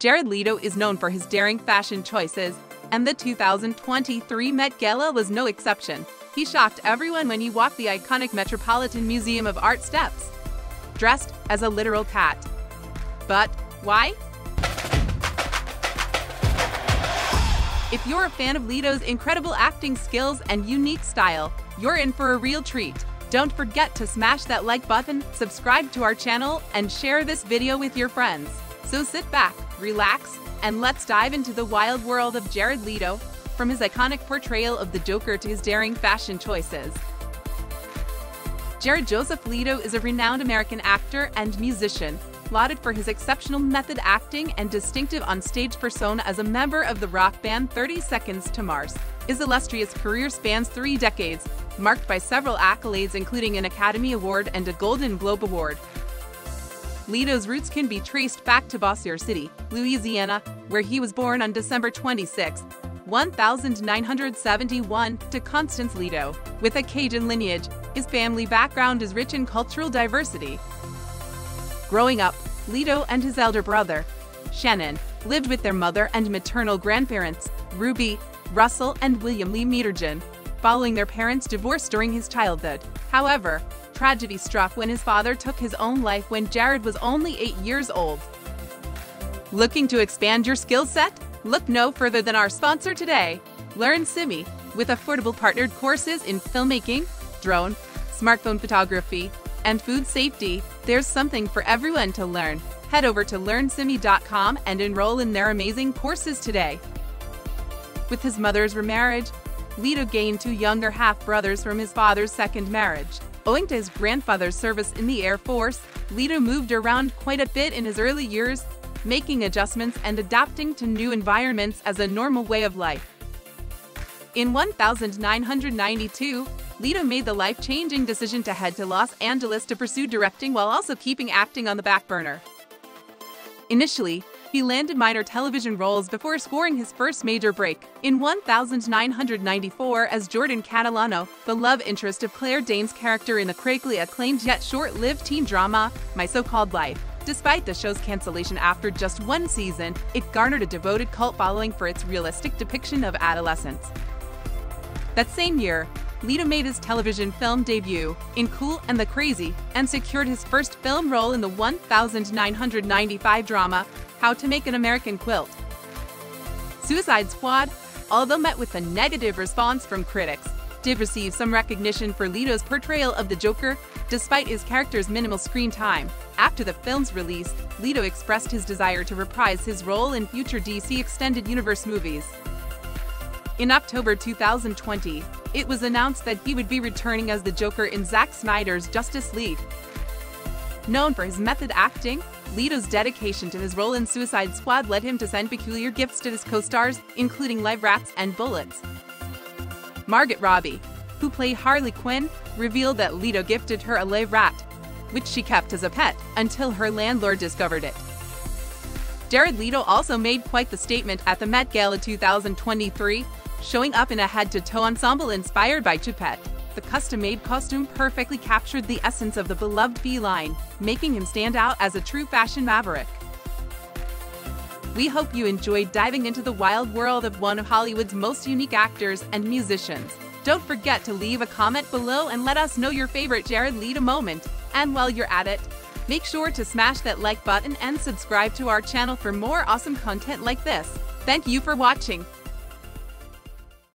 Jared Leto is known for his daring fashion choices, and the 2023 Met Gala was no exception. He shocked everyone when he walked the iconic Metropolitan Museum of Art steps, dressed as a literal cat. But why? If you're a fan of Leto's incredible acting skills and unique style, you're in for a real treat. Don't forget to smash that like button, subscribe to our channel, and share this video with your friends. So sit back, relax, and let's dive into the wild world of Jared Leto, from his iconic portrayal of the Joker to his daring fashion choices. Jared Joseph Leto is a renowned American actor and musician lauded for his exceptional method acting and distinctive on-stage persona as a member of the rock band 30 Seconds to Mars. His illustrious career spans three decades, marked by several accolades including an Academy Award and a Golden Globe Award. Leto's roots can be traced back to Bossier City, Louisiana, where he was born on December 26, 1971 to Constance Leto. With a Cajun lineage, his family background is rich in cultural diversity, Growing up, Leto and his elder brother, Shannon, lived with their mother and maternal grandparents, Ruby, Russell, and William Lee Metrejon, following their parents' divorce during his childhood. However, tragedy struck when his father took his own life when Jared was only eight years old. Looking to expand your skill set? Look no further than our sponsor today, Learn Simi, with affordable partnered courses in filmmaking, drone, smartphone photography, and food safety, there's something for everyone to learn. Head over to learnsimi.com and enroll in their amazing courses today. With his mother's remarriage, Leto gained two younger half brothers from his father's second marriage. Owing to his grandfather's service in the Air Force, Leto moved around quite a bit in his early years, making adjustments and adapting to new environments as a normal way of life. In 1992, Leto made the life-changing decision to head to Los Angeles to pursue directing while also keeping acting on the back burner. Initially, he landed minor television roles before scoring his first major break in 1994 as Jordan Catalano, the love interest of Claire Danes' character in the critically acclaimed yet short-lived teen drama My So-Called Life. Despite the show's cancellation after just one season, it garnered a devoted cult following for its realistic depiction of adolescence. That same year, Leto made his television film debut in Cool and the Crazy and secured his first film role in the 1995 drama How to Make an American Quilt. Suicide Squad, although met with a negative response from critics, did receive some recognition for Leto's portrayal of the Joker despite his character's minimal screen time. After the film's release, Leto expressed his desire to reprise his role in future DC Extended Universe movies. In October 2020, it was announced that he would be returning as the Joker in Zack Snyder's Justice League. Known for his method acting, Leto's dedication to his role in Suicide Squad led him to send peculiar gifts to his co-stars, including live rats and bullets. Margot Robbie, who played Harley Quinn, revealed that Leto gifted her a live rat, which she kept as a pet until her landlord discovered it. Jared Leto also made quite the statement at the Met Gala 2023 showing up in a head-to-toe ensemble inspired by Choupette. The custom-made costume perfectly captured the essence of the beloved feline, making him stand out as a true fashion maverick. We hope you enjoyed diving into the wild world of one of Hollywood's most unique actors and musicians. Don't forget to leave a comment below and let us know your favorite Jared Leto moment. And while you're at it, make sure to smash that like button and subscribe to our channel for more awesome content like this. Thank you for watching.